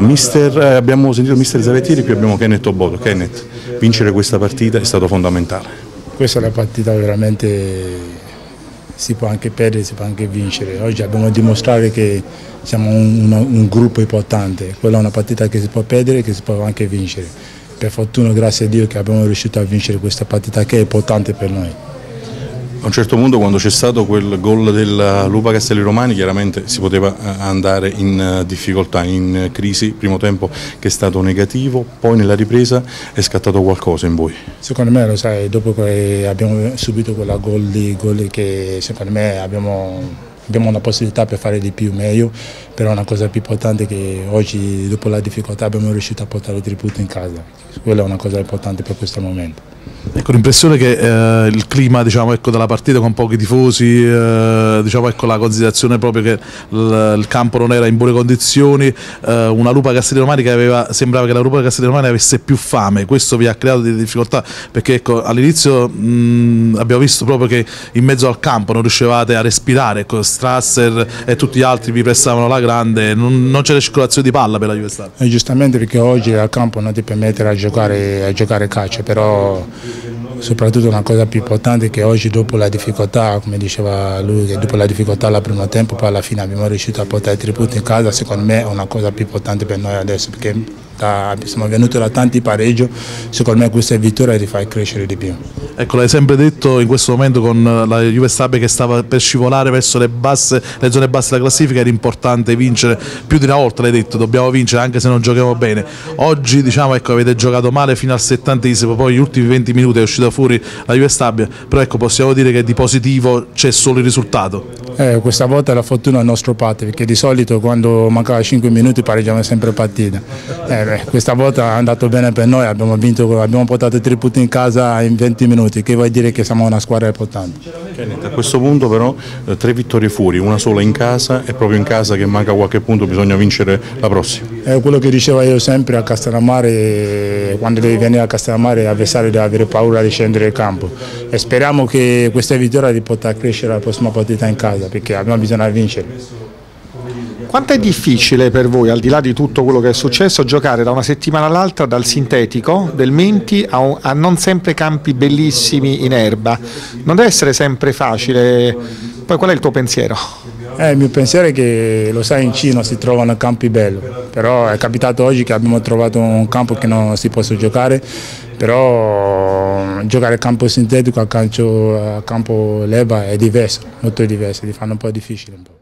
Mister, eh, abbiamo sentito mister Zavettieri, qui abbiamo Kenneth Oboto. Kenneth, vincere questa partita è stato fondamentale. Questa è una partita veramente si può anche perdere, si può anche vincere. Oggi dobbiamo dimostrare che siamo un, un, un gruppo importante, quella è una partita che si può perdere e che si può anche vincere. Per fortuna, grazie a Dio, che abbiamo riuscito a vincere questa partita che è importante per noi. A un certo punto quando c'è stato quel gol del Lupa Castelli Romani chiaramente si poteva eh, andare in eh, difficoltà, in crisi, primo tempo che è stato negativo, poi nella ripresa è scattato qualcosa in voi. Secondo me lo sai, dopo che abbiamo subito quella gol di gol che secondo me abbiamo abbiamo una possibilità per fare di più meglio, però una cosa più importante è che oggi dopo la difficoltà abbiamo riuscito a portare i tre punti in casa, quella è una cosa importante per questo momento. Ecco, l'impressione che eh, il clima diciamo, ecco, della partita con pochi tifosi, eh, diciamo, ecco, la considerazione proprio che il, campo non era in buone condizioni, eh, una Lupa Castelli che aveva, sembrava che la Lupa Castelli avesse più fame, questo vi ha creato delle difficoltà perché ecco, all'inizio abbiamo visto proprio che in mezzo al campo non riuscivate a respirare, ecco, Strasser e tutti gli altri vi prestavano la grande, non, non c'era circolazione di palla per la Juve E giustamente perché oggi al campo non ti permette a giocare, a giocare calcio, però soprattutto una cosa più importante è che oggi dopo la difficoltà, come diceva lui, che dopo la difficoltà al primo tempo poi alla fine abbiamo riuscito a portare i tre punti in casa, secondo me è una cosa più importante per noi adesso perché siamo venuti da tanti pareggi, secondo me questa vittoria ti fa crescere di più. Ecco, l'hai sempre detto in questo momento con la Juve Stabia che stava per scivolare verso le, basse, le zone basse della classifica, era importante vincere più di una volta, l'hai detto, dobbiamo vincere anche se non giochiamo bene. Oggi diciamo ecco, avete giocato male fino al settantesimo, poi gli ultimi 20 minuti è uscita fuori la Juve Stabia, però ecco, possiamo dire che di positivo c'è solo il risultato. Eh, questa volta la fortuna è il nostro parte, perché di solito quando mancava 5 minuti pareggiamo sempre partita. Eh, beh, questa volta è andato bene per noi, abbiamo, vinto, abbiamo portato tre punti in casa in 20 minuti, che vuol dire che siamo una squadra importante. A questo punto però eh, tre vittorie fuori, una sola in casa e proprio in casa che manca qualche punto bisogna vincere la prossima. È quello che dicevo io sempre a Castellammare, quando devi venire a Castellammare l'avversario deve avere paura di scendere in campo e speriamo che questa vittoria ti possa crescere la prossima partita in casa perché abbiamo bisogno di vincere. Quanto è difficile per voi, al di là di tutto quello che è successo, giocare da una settimana all'altra dal sintetico del Menti a, un, a, non sempre campi bellissimi in erba? Non deve essere sempre facile. Poi qual è il tuo pensiero? Eh, il mio pensiero è che lo sai in Cina si trovano campi belli, però è capitato oggi che abbiamo trovato un campo che non si possa giocare, però giocare a campo sintetico a, calcio, a campo leva è diverso, molto diverso, ti fanno un po' difficile. Un po'.